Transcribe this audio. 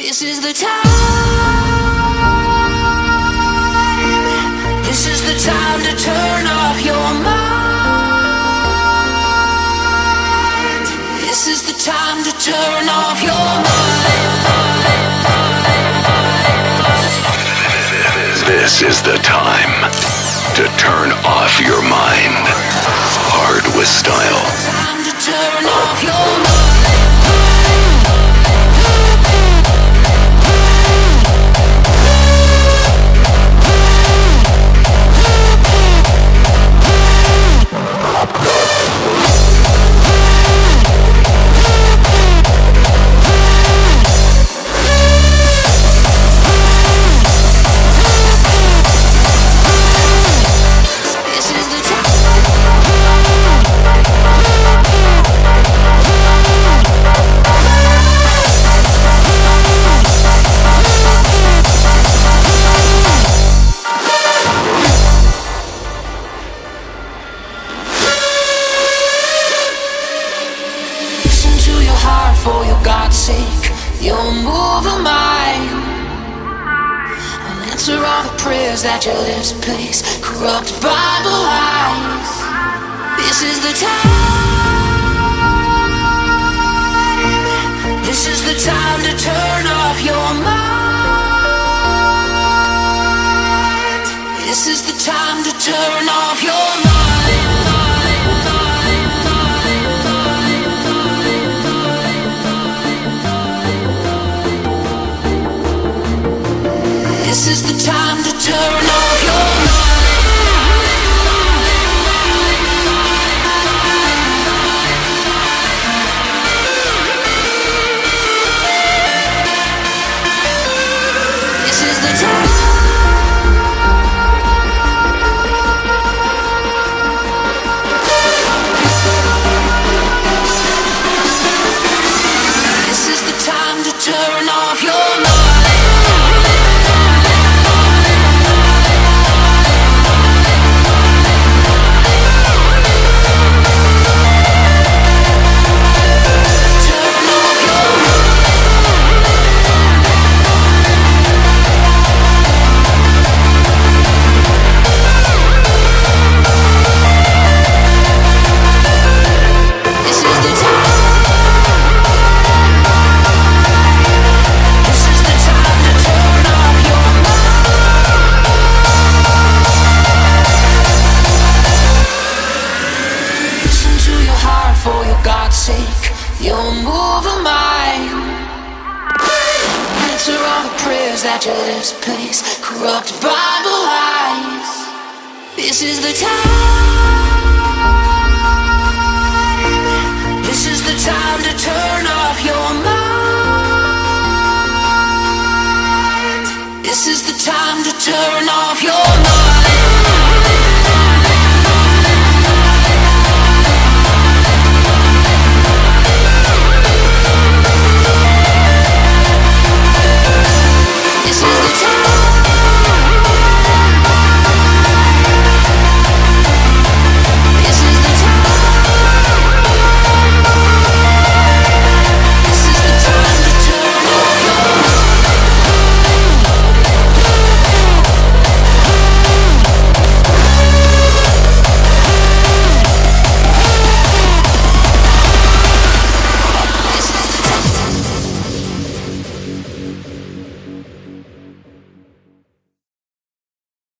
This is the time. This is the time to turn off your mind. This is the time to turn off your mind. This is the time to turn off You'll move a mind. I'll answer all the prayers that your lips place. Corrupt Bible lies. This is the time. This is the time to turn This is the time to turn off prayers that your lips place. Corrupt Bible lies. This is the time. This is the time to turn off your mind. This is the time to turn off.